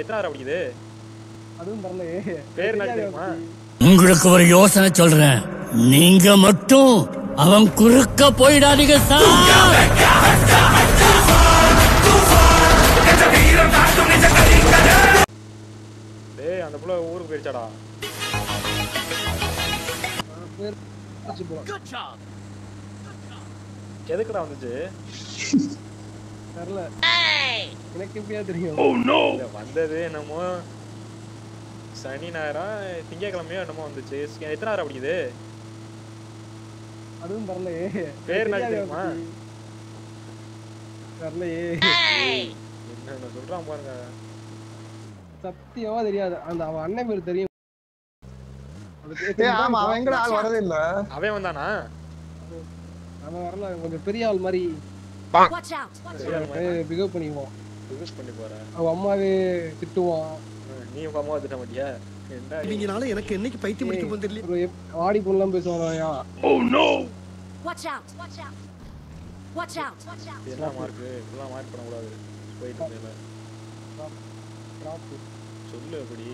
எத்தனாவது படிக்குது? அதுவும் வரலையே பேர் என்ன தெரியுமா? உங்களுக்கு ஒரு யோசனை சொல்றேன். நீங்க மட்டும் அவன் குறுக்க போயிடாதீங்க சார். டேய் அந்த புள்ள ஊருக்கு போலாம் எதுக்குடா வந்துச்சு? தெரில. எனக்கு எப்படியா தெரியும்? இல்ல வந்தது என்னமோ சனி ஞாயிறா திங்கக்கிழமையோ என்னமோ வந்துச்சு. எத்தனாவது படிக்குது அதுவும் வரலையே. பேர் என்ன தெரியுமா? வரலையே. என்ன சொல்றான் பாருங்க. சத்தியமா தெரியாது. அந்த அவன் அண்ணன் பேர் தெரியும். ஆமா அவன் எங்கட ஆள் வரதே இல்ல? அவன் வந்தானா? அவன் வரல. கொஞ்சம் பெரிய ஆள் மாதிரி! பிகவ் பண்ணிக்குவான் யூஸ் பண்ணி போறேன் அவன் அம்மாவே திட்டுவான் நீ உங்க அம்மாவை திட்ட மாட்டியா? இவங்கனால எனக்கு என்னைக்கு பைத்தியம் பிடிக்க போகுது தெரியல. ஆடி பொண்ணுலாம் பேசுவானா Watch out! Watch out! Watch out! Watch out! என்ன மார்க் இப்படிலாம் மார்க் பண்ணக்கூடாது. போயிட்டு இருந்தேன் சொல்லு அப்படி.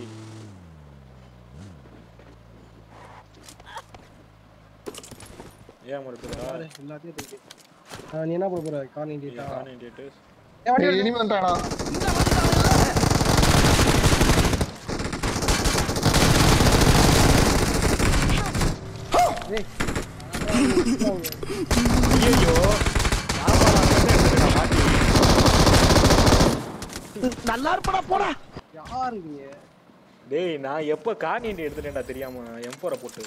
ஏன் மறுக்கிறா எல்லாத்தையும் நீ என்ன பண்ண போற? கான் இண்டியா ஏய், இனிமே வந்துட்டானா ஐயோ நல்லா இருப்படா போடா யாரு டேய் நான் எப்போ காணிண்டி எடுத்துட்டேன்டா தெரியாம எம்போரை போட்டு